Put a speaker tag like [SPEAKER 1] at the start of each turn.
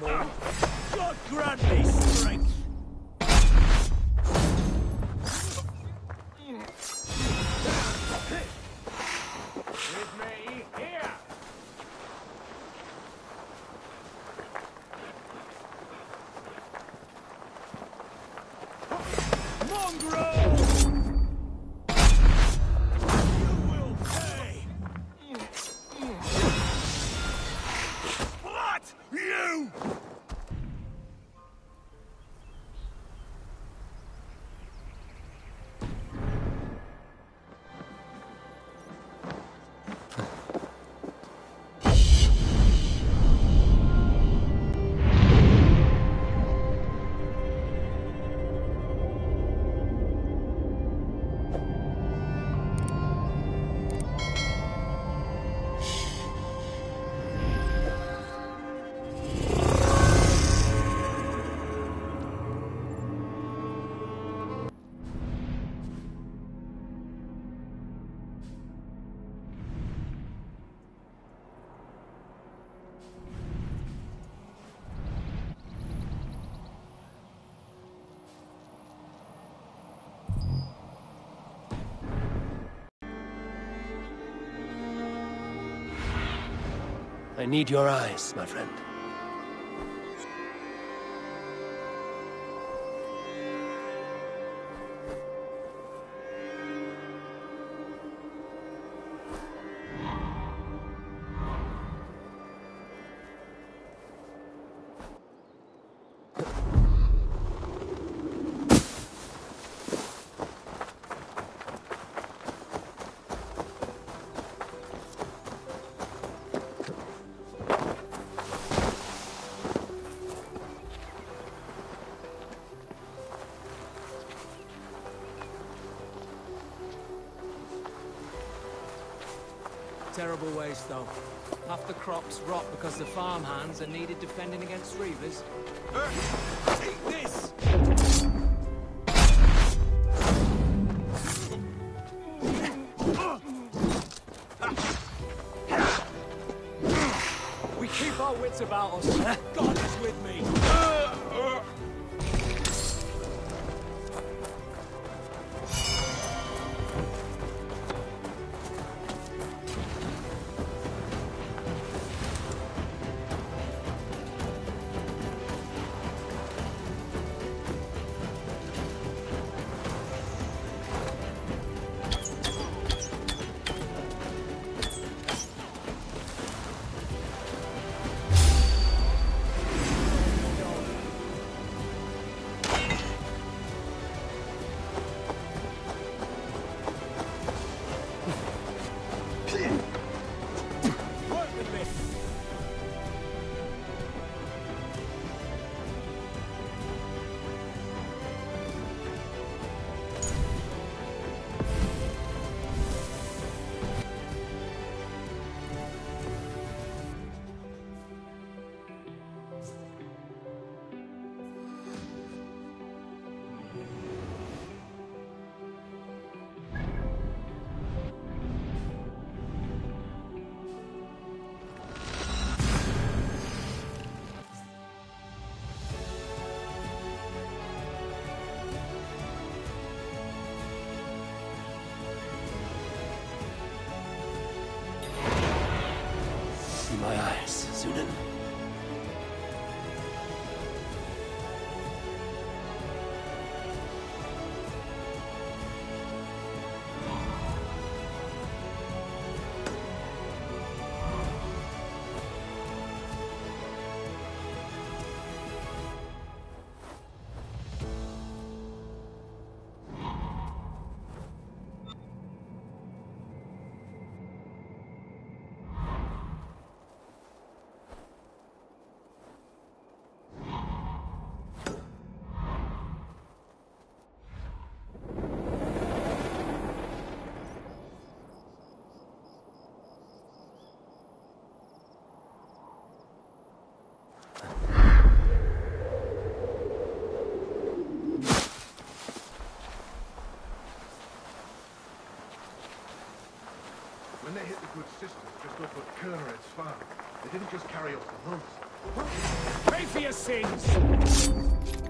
[SPEAKER 1] God grant me strength!
[SPEAKER 2] I need your eyes, my friend.
[SPEAKER 3] Terrible waste, though. Half the crops rot because the farmhands are needed defending against reavers.
[SPEAKER 1] Take this!
[SPEAKER 3] We keep our wits about us.
[SPEAKER 1] God is with me!
[SPEAKER 4] Hit the good sisters just off farm, they didn't just carry off the nuns. Pay for your sins!